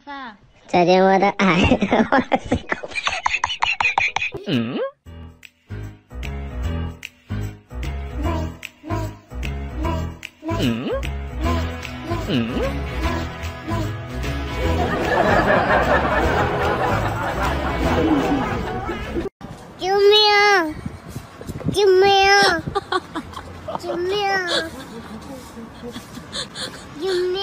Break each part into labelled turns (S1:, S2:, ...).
S1: 发，
S2: 再见我的爱，我是狗。
S3: 嗯？嗯？嗯？
S2: 救命！救命！救命！救命！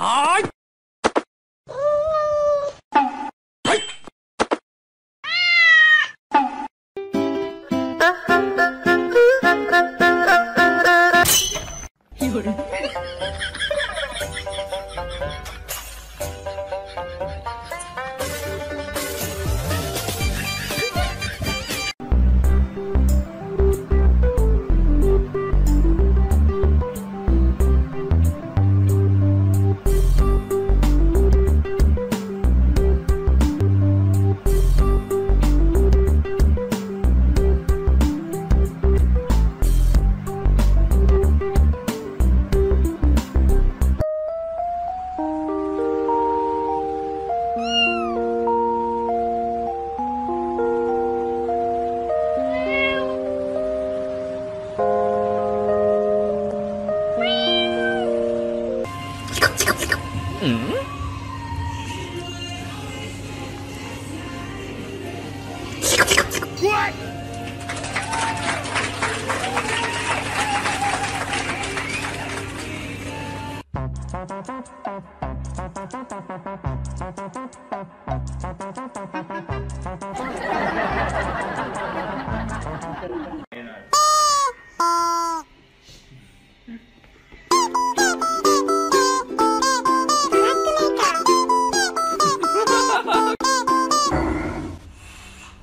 S4: I 嗯。呱。
S3: 啊！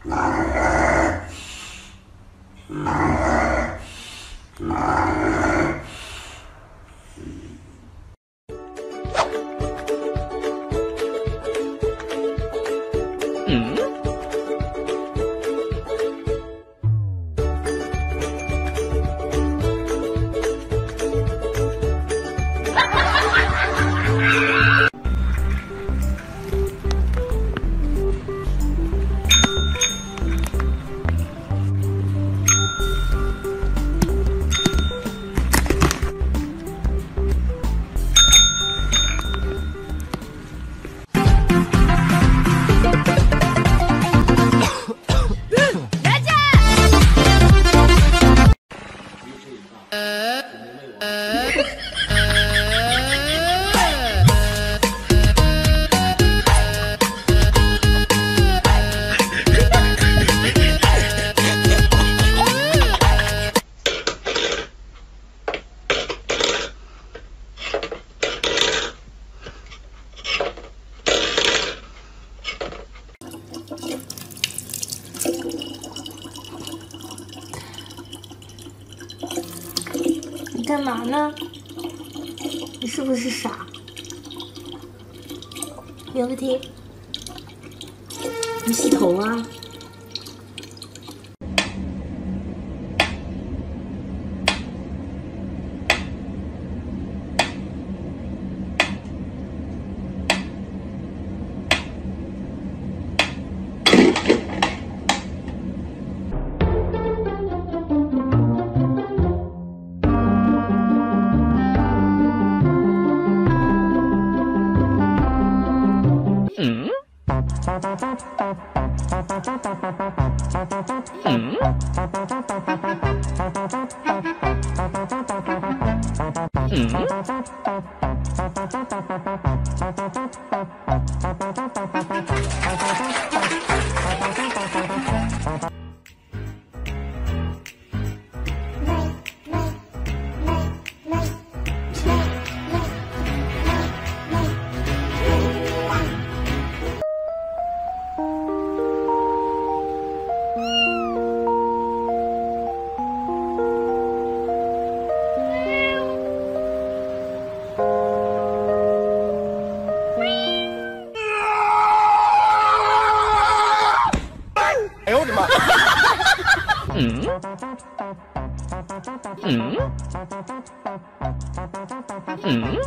S3: No.
S1: 干嘛呢？你是不是傻？袁个题，你洗头啊？
S3: 嗯嗯嗯嗯？嗯？